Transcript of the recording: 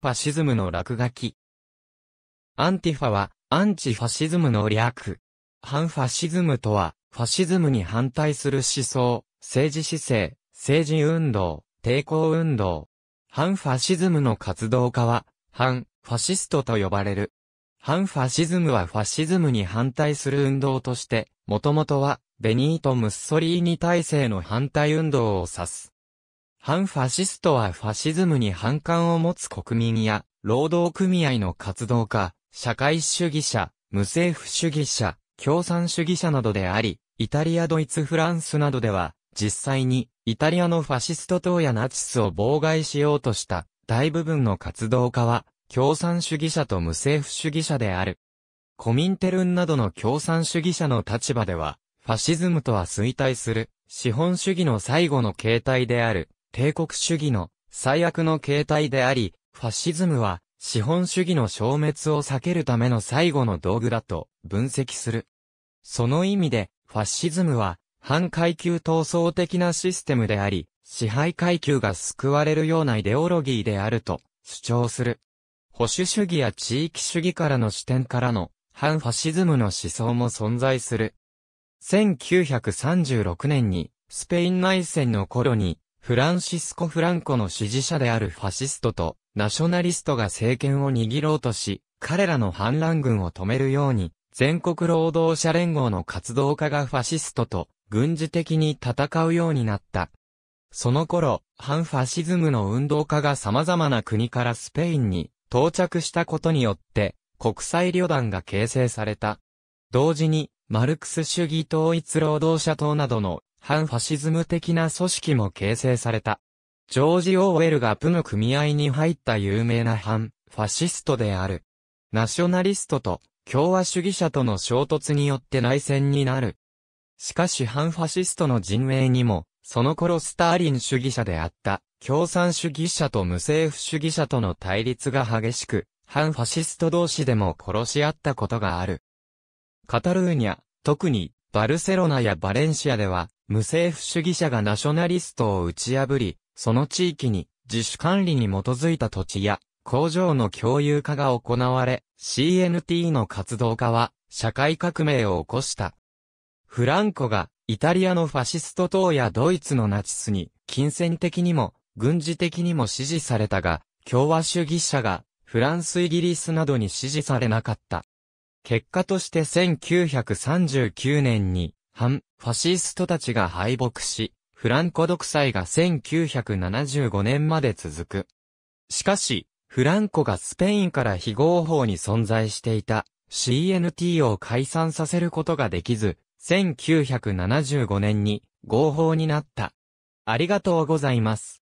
ファシズムの落書き。アンティファは、アンチファシズムの略。反ファシズムとは、ファシズムに反対する思想、政治姿勢、政治運動、抵抗運動。反ファシズムの活動家は、反ファシストと呼ばれる。反ファシズムはファシズムに反対する運動として、もともとは、ベニート・ムッソリーニ体制の反対運動を指す。反ファシストはファシズムに反感を持つ国民や、労働組合の活動家、社会主義者、無政府主義者、共産主義者などであり、イタリア、ドイツ、フランスなどでは、実際に、イタリアのファシスト党やナチスを妨害しようとした、大部分の活動家は、共産主義者と無政府主義者である。コミンテルンなどの共産主義者の立場では、ファシズムとは衰退する、資本主義の最後の形態である、帝国主義の最悪の形態であり、ファシズムは資本主義の消滅を避けるための最後の道具だと分析する。その意味で、ファシズムは反階級闘争的なシステムであり、支配階級が救われるようなイデオロギーであると主張する。保守主義や地域主義からの視点からの反ファシズムの思想も存在する。1936年にスペイン内戦の頃にフランシスコ・フランコの支持者であるファシストとナショナリストが政権を握ろうとし、彼らの反乱軍を止めるように、全国労働者連合の活動家がファシストと軍事的に戦うようになった。その頃、反ファシズムの運動家が様々な国からスペインに到着したことによって、国際旅団が形成された。同時に、マルクス主義統一労働者党などの反ファシズム的な組織も形成された。ジョージ・オーウェルがプの組合に入った有名な反ファシストである。ナショナリストと共和主義者との衝突によって内戦になる。しかし反ファシストの陣営にも、その頃スターリン主義者であった共産主義者と無政府主義者との対立が激しく、反ファシスト同士でも殺し合ったことがある。カタルーニャ、特にバルセロナやバレンシアでは、無政府主義者がナショナリストを打ち破り、その地域に自主管理に基づいた土地や工場の共有化が行われ、CNT の活動家は社会革命を起こした。フランコがイタリアのファシスト党やドイツのナチスに金銭的にも軍事的にも支持されたが、共和主義者がフランスイギリスなどに支持されなかった。結果として1939年に反ファシストたちが敗北し、フランコ独裁が1975年まで続く。しかし、フランコがスペインから非合法に存在していた CNT を解散させることができず、1975年に合法になった。ありがとうございます。